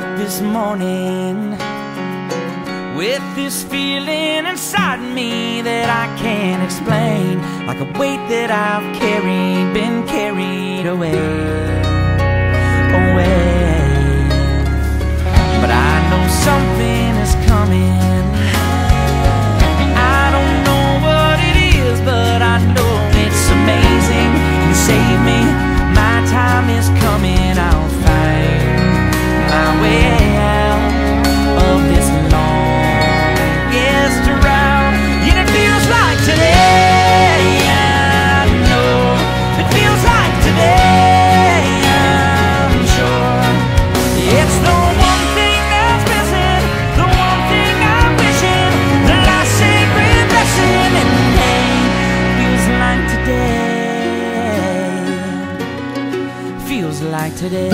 up this morning with this feeling inside me that I can't explain Like a weight that I've carried, been carried away, away. like today.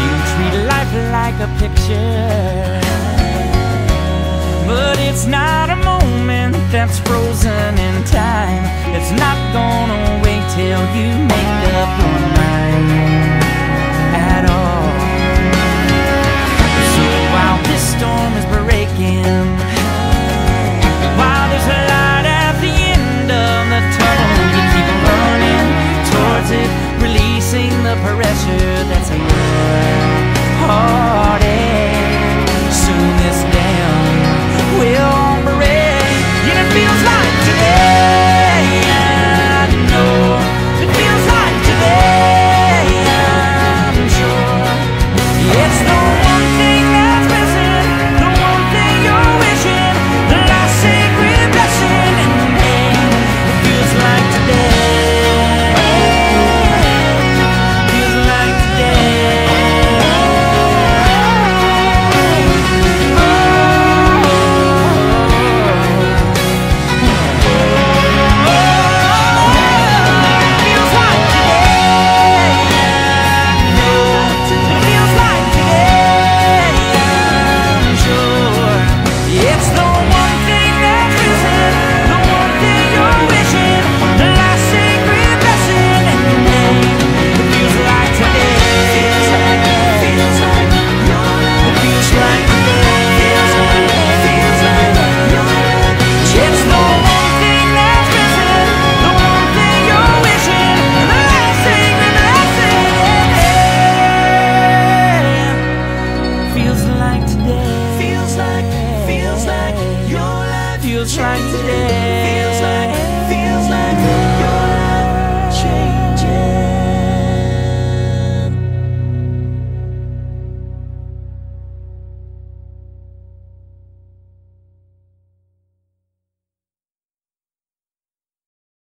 You treat life like a picture, but it's not a moment that's frozen in time. It's not gonna wait till you make future that's more heartache. Soon this day. feels like today.